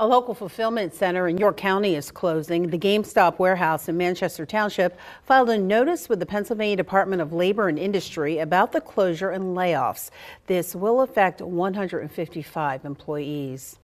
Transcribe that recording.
A local fulfillment center in York County is closing. The GameStop warehouse in Manchester Township filed a notice with the Pennsylvania Department of Labor and Industry about the closure and layoffs. This will affect 155 employees.